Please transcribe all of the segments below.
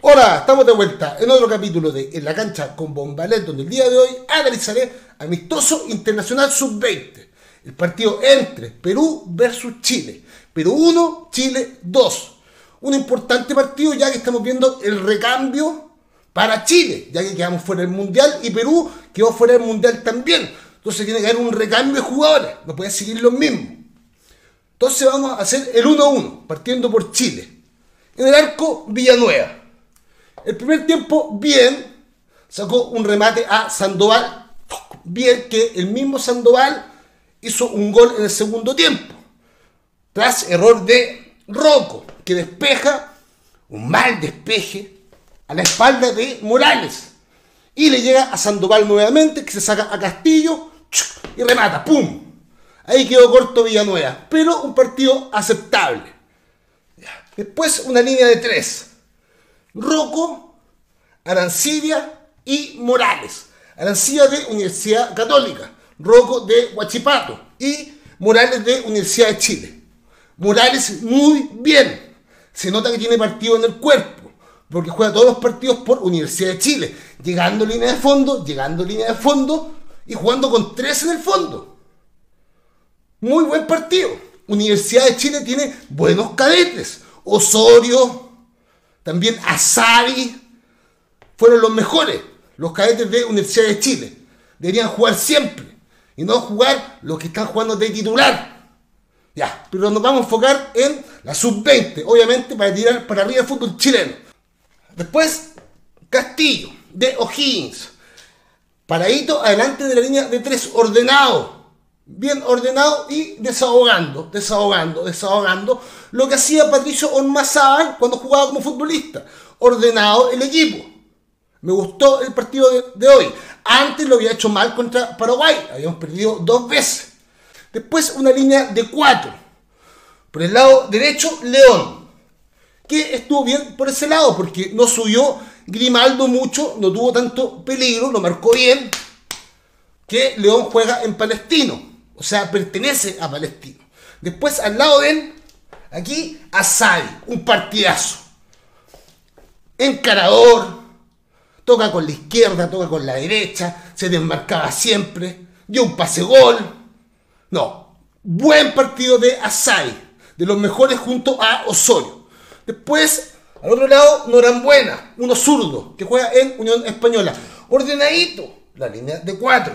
Hola, estamos de vuelta en otro capítulo de En la cancha con Bombalet, donde el día de hoy analizaré Amistoso Internacional Sub-20, el partido entre Perú versus Chile. Perú 1, Chile 2. Un importante partido ya que estamos viendo el recambio para Chile, ya que quedamos fuera del Mundial y Perú quedó fuera del Mundial también. Entonces tiene que haber un recambio de jugadores, no puede seguir los mismos. Entonces vamos a hacer el 1-1, partiendo por Chile. En el arco, Villanueva. El primer tiempo, bien, sacó un remate a Sandoval. Bien que el mismo Sandoval hizo un gol en el segundo tiempo. Tras error de Rocco, que despeja un mal despeje a la espalda de Morales. Y le llega a Sandoval nuevamente, que se saca a Castillo y remata. ¡Pum! Ahí quedó corto Villanueva. Pero un partido aceptable. Después una línea de tres. Rocco, Arancibia y Morales. Arancibia de Universidad Católica, Rocco de Huachipato y Morales de Universidad de Chile. Morales muy bien. Se nota que tiene partido en el cuerpo, porque juega todos los partidos por Universidad de Chile, llegando línea de fondo, llegando línea de fondo y jugando con tres en el fondo. Muy buen partido. Universidad de Chile tiene buenos cadetes. Osorio, también Asari, fueron los mejores, los cadetes de Universidad de Chile. Deberían jugar siempre y no jugar los que están jugando de titular. Ya, pero nos vamos a enfocar en la sub-20, obviamente para tirar para arriba el fútbol chileno. Después, Castillo, de O'Higgins. Paradito adelante de la línea de tres, ordenado bien ordenado y desahogando, desahogando, desahogando lo que hacía Patricio Ormazábal cuando jugaba como futbolista, ordenado el equipo. Me gustó el partido de, hoy. Antes lo había hecho mal contra Paraguay, habíamos perdido dos veces. Después una línea de cuatro. Por el lado derecho, León, que estuvo bien por ese lado porque no subió Grimaldo mucho, no tuvo tanto peligro, lo marcó bien, que León juega en Palestino. O sea, pertenece a Palestino. Después, al lado de él, aquí, Asadi, un partidazo. Encarador, toca con la izquierda, toca con la derecha, se desmarcaba siempre, dio un pase gol. No, buen partido de Asadi, de los mejores junto a Osorio. Después, al otro lado, Norambuena, uno zurdo, que juega en Unión Española. Ordenadito, la línea de cuatro.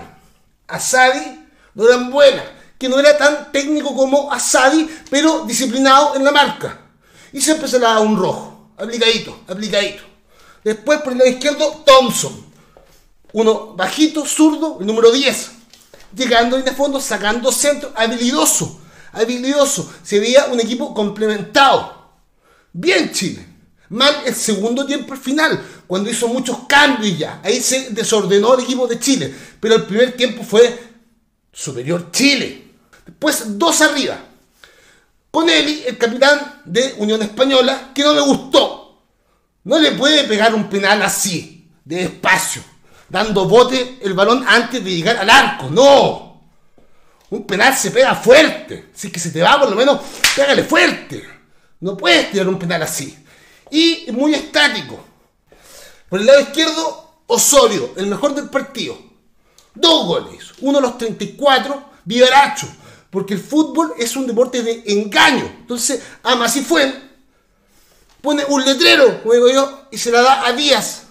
Asadi no eran buenas, que no era tan técnico como Asadi, pero disciplinado en la marca. Y siempre se la da un rojo, aplicadito, aplicadito. Después por el lado izquierdo, Thompson. Uno bajito, zurdo, el número 10. Llegando en el fondo, sacando centro, habilidoso, habilidoso. Se veía un equipo complementado. Bien Chile. Mal el segundo tiempo al final, cuando hizo muchos cambios ya. Ahí se desordenó el equipo de Chile. Pero el primer tiempo fue superior Chile. Después dos arriba. Con Eli, el capitán de Unión Española, que no me gustó. No le puede pegar un penal así, de espacio, dando bote el balón antes de llegar al arco. No. Un penal se pega fuerte. Si es que se te va, por lo menos, pégale fuerte. No puedes tirar un penal así. Y muy estático. Por el lado izquierdo, Osorio, el mejor del partido Dos goles. Uno a los 34, vivaracho. Porque el fútbol es un deporte de engaño. Entonces, ama si fue. Pone un letrero, como digo yo, y se la da a Díaz.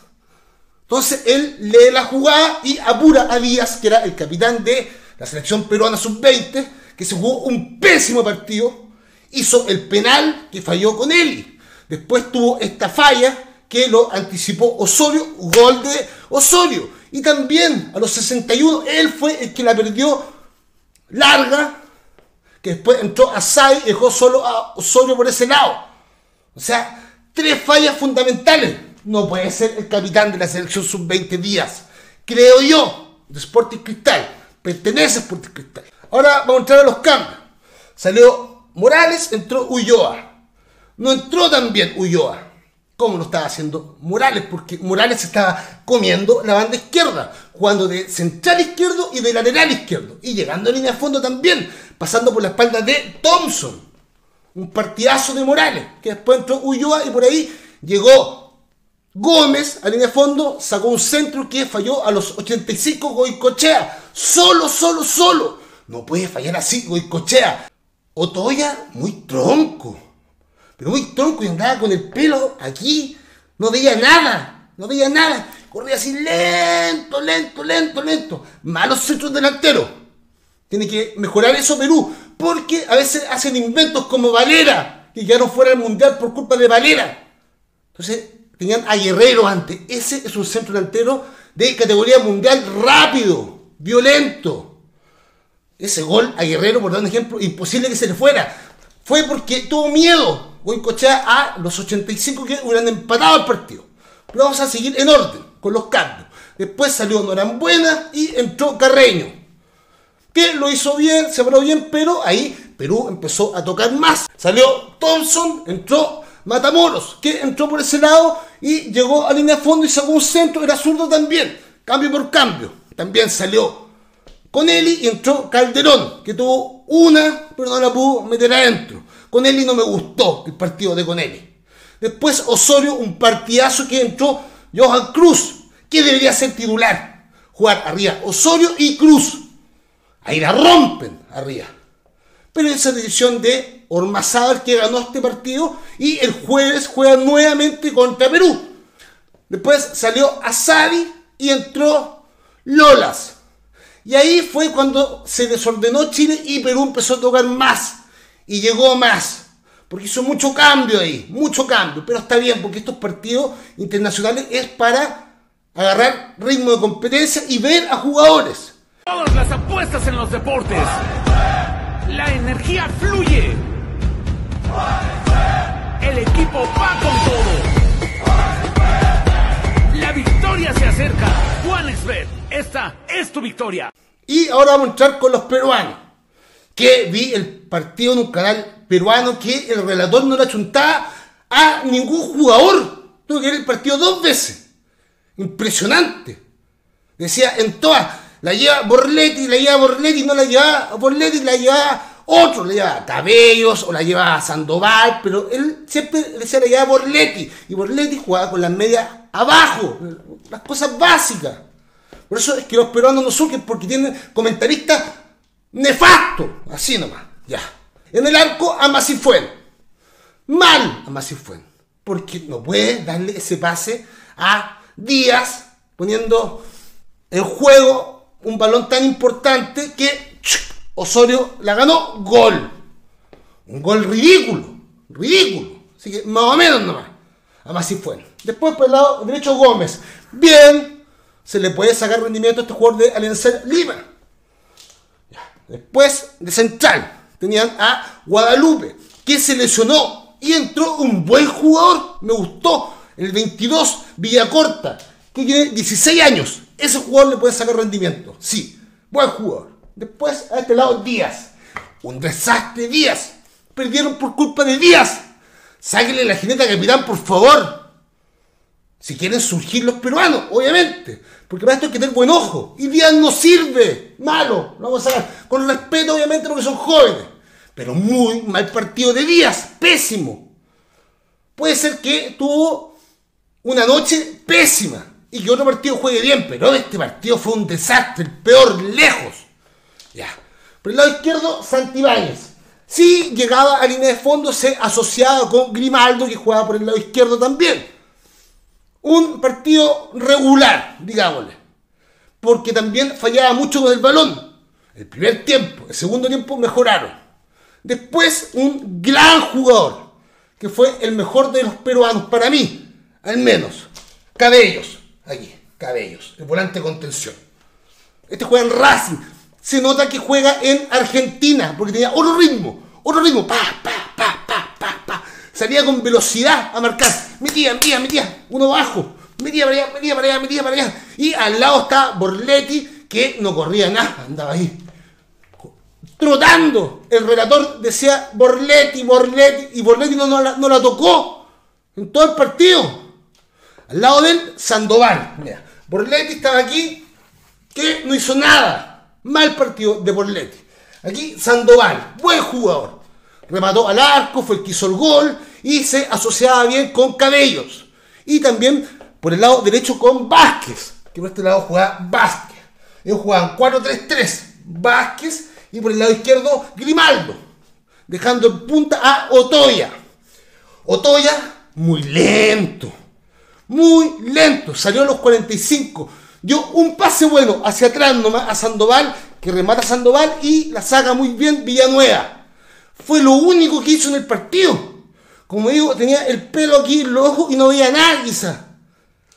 Entonces él lee la jugada y apura a Díaz, que era el capitán de la selección peruana sub-20, que se jugó un pésimo partido. Hizo el penal que falló con él. Después tuvo esta falla que lo anticipó Osorio, gol de Osorio. Y también a los 61 él fue el que la perdió larga, que después entró a Sai y dejó solo a Osorio por ese lado. O sea, tres fallas fundamentales. No puede ser el capitán de la selección sub-20 días. Creo yo, de Sporting Cristal. Pertenece a Sporting Cristal. Ahora vamos a entrar a los cambios. Salió Morales, entró Ulloa. No entró también Ulloa como lo estaba haciendo Morales, porque Morales estaba comiendo la banda izquierda, jugando de central izquierdo y de lateral izquierdo, y llegando a línea de fondo también, pasando por la espalda de Thompson. Un partidazo de Morales, que después entró Ulloa y por ahí llegó Gómez, a línea de fondo, sacó un centro que falló a los 85 Goicochea. Solo, solo, solo. No puede fallar así Goicochea. Otoya, muy tronco. Pero muy tronco y andaba con el pelo aquí. No veía nada. No veía nada. Corría así lento, lento, lento, lento. Malos centros delanteros. Tiene que mejorar eso Perú. Porque a veces hacen inventos como Valera. Que no fuera el mundial por culpa de Valera. Entonces, tenían a Guerrero antes. Ese es un centro delantero de categoría mundial rápido, violento. Ese gol a Guerrero, por dar un ejemplo, imposible que se le fuera. Fue porque tuvo miedo Goicochea a los 85 que hubieran empatado el partido. Pero vamos a seguir en orden, con los cambios. Después salió Norambuena y entró Carreño. Que lo hizo bien, se paró bien, pero ahí Perú empezó a tocar más. Salió Thompson, entró Matamoros, que entró por ese lado y llegó a línea de fondo y sacó un centro, era zurdo también, cambio por cambio. También salió con Eli y entró Calderón, que tuvo una, pero no la pudo meter adentro. Con Eli no me gustó el partido de Coneli. Después Osorio, un partidazo que entró Johan Cruz, que debería ser titular. Jugar arriba Osorio y Cruz. Ahí la rompen arriba. Pero esa decisión de Ormazábal que ganó este partido y el jueves juega nuevamente contra Perú. Después salió Asadi y entró Lolas. Y ahí fue cuando se desordenó Chile y Perú empezó a tocar más. Y llegó más. Porque hizo mucho cambio ahí, mucho cambio. Pero está bien, porque estos partidos internacionales es para agarrar ritmo de competencia y ver a jugadores. Todas las apuestas en los deportes. La energía fluye. El equipo va con todo. La victoria se acerca. Juanesbet, esta es tu victoria. Y ahora vamos a entrar con los peruanos. Que vi el partido en un canal peruano que el relator no le achuntaba a ningún jugador. Tuve que ver el partido dos veces. Impresionante. Decía en todas, la lleva Borletti, la lleva Borletti, no la lleva Borletti, la lleva otro, la lleva Cabellos o la lleva Sandoval, pero él siempre decía la lleva Borletti. Y Borletti jugaba con las medias abajo, las cosas básicas. Por eso es que los peruanos no surgen porque tienen comentaristas nefastos, así nomás, ya. En el arco a Masifuen. Mal a Masifuen. Porque no puede darle ese pase a Díaz poniendo en juego un balón tan importante que Osorio la ganó, gol. Un gol ridículo, ridículo. Así que más o menos nomás. Fue. Después por el lado derecho Gómez. Bien, se le puede sacar rendimiento a este jugador de Alianza Lima. Después de central tenían a Guadalupe, que se lesionó y entró un buen jugador. Me gustó. El 22, Villacorta, que tiene 16 años. Ese jugador le puede sacar rendimiento. Sí, buen jugador. Después, a este lado, Díaz. Un desastre, Díaz. Perdieron por culpa de Díaz. Sáquenle la jineta capitán, por favor. Si quieren surgir los peruanos, obviamente. Porque para esto hay que tener buen ojo. Y Díaz no sirve. Malo. Lo vamos a sacar. Con respeto, obviamente, porque son jóvenes. Pero muy mal partido de Díaz. Pésimo. Puede ser que tuvo una noche pésima. Y que otro partido juegue bien. Pero este partido fue un desastre. El peor lejos. Ya. Por el lado izquierdo, Santibáñez. Si llegaba a línea de fondo, se asociaba con Grimaldo, que jugaba por el lado izquierdo también. Un partido regular, digámosle. Porque también fallaba mucho con el balón. El primer tiempo, el segundo tiempo mejoraron. Después, un gran jugador, que fue el mejor de los peruanos para mí, al menos. Cabellos, aquí, Cabellos, el volante de contención. Este juega en Racing se nota que juega en Argentina, porque tenía otro ritmo, otro ritmo, pa. Salía con velocidad a marcar, metía, metía, metía, uno bajo, metía para allá, metía para allá, metía para allá. Y al lado está Borletti, que no corría nada, andaba ahí. Trotando, el relator decía Borletti, Borletti, y Borletti no, no, la, no la tocó en todo el partido. Al lado de él, Sandoval. Mira, Borletti estaba aquí, que no hizo nada. Mal partido de Borletti. Aquí Sandoval, buen jugador. Remató al arco, fue el que hizo el gol y se asociaba bien con Cabellos. Y también Por el lado derecho con Vázquez, que por este lado jugaba Vázquez. Ellos jugaban 4-3-3, Vázquez, y por el lado izquierdo Grimaldo, dejando en punta a Otoya. Otoya, muy lento, muy lento, salió a los 45, dio un pase bueno hacia atrás nomás a Sandoval, que remata a Sandoval y la saca muy bien Villanueva. Fue lo único que hizo en el partido. Como digo, tenía el pelo aquí los ojos y no veía nada quizás.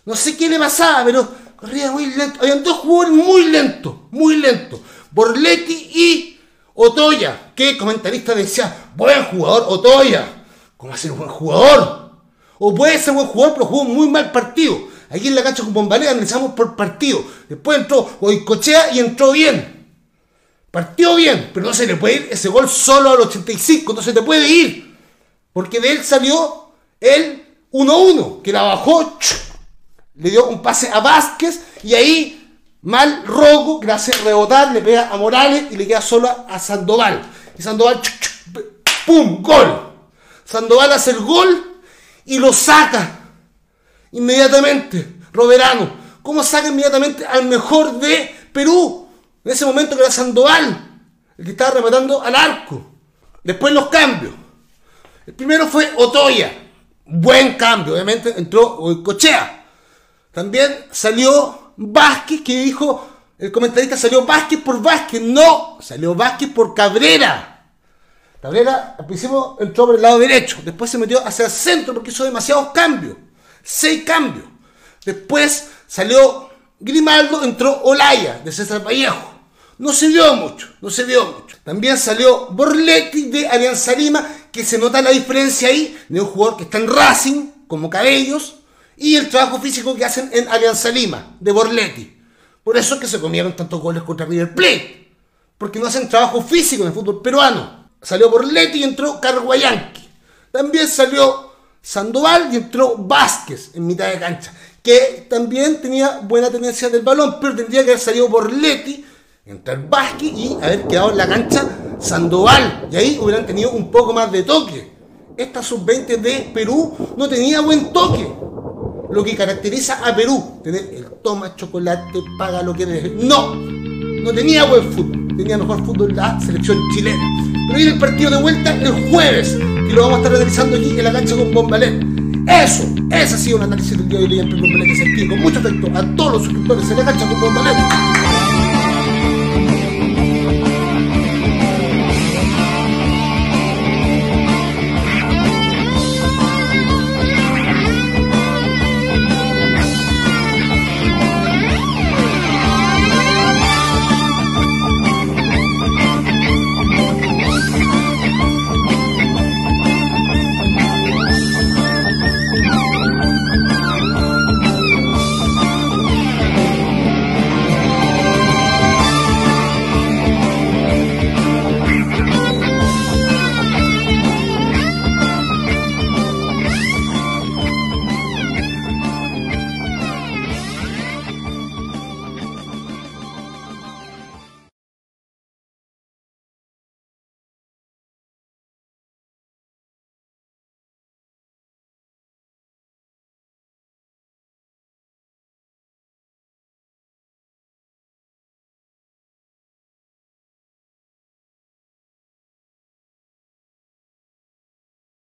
No sé qué le pasaba, pero corría muy lento. Habían dos jugadores muy lentos, muy lentos. Borletti y Otoya, que comentarista decía, buen jugador Otoya. ¿Cómo va un buen jugador? O puede ser buen jugador, pero jugó muy mal partido. Aquí en la cancha con Bombalé analizamos por partido. Después entró Oicochea y entró bien. Partió bien, pero no se le puede ir ese gol solo al 85, no se te puede ir. Porque de él salió el 1-1, que la bajó, le dio un pase a Vázquez y ahí mal rogo, gracias a rebotar, le pega a Morales y le queda solo a Sandoval. Y Sandoval, ¡pum! Gol. Sandoval hace el gol y lo saca inmediatamente. Roberano, ¿cómo saca inmediatamente al mejor de Perú? En ese momento que era Sandoval, el que estaba rematando al arco. Después los cambios. El primero fue Otoya. Buen cambio, obviamente entró Cochea. También salió Vázquez, que dijo, el comentarista salió Vázquez por Vázquez. No, salió Vázquez por Cabrera. Cabrera al principio entró por el lado derecho, después se metió hacia el centro porque hizo demasiados cambios. Seis cambios. Después salió Grimaldo, entró Olaya de César Vallejo. No se vio mucho, no se vio mucho. También salió Borletti de Alianza Lima, que se nota la diferencia ahí de un jugador que está en Racing, como Cabellos, y el trabajo físico que hacen en Alianza Lima, de Borletti. Por eso es que se comieron tantos goles contra River Plate, porque no hacen trabajo físico en el fútbol peruano. Salió Borletti y entró Carguayanqui. También salió Sandoval y entró Vázquez en mitad de cancha, que también tenía buena tendencia del balón, pero tendría que haber salido Borletti, entrar Vázquez y haber quedado en la cancha Sandoval. Y ahí hubieran tenido un poco más de toque. Esta sub-20 de Perú no tenía buen toque. Lo que caracteriza a Perú, tener el toma chocolate, paga lo que debe. No, no tenía buen fútbol. Tenía mejor fútbol la selección chilena. Pero viene el partido de vuelta el jueves y lo vamos a estar analizando aquí en la cancha con Bombalé. Eso, ese ha sido un análisis del día de hoy en Bombalé que se explica con mucho afecto a todos los suscriptores en la cancha con Bombalé.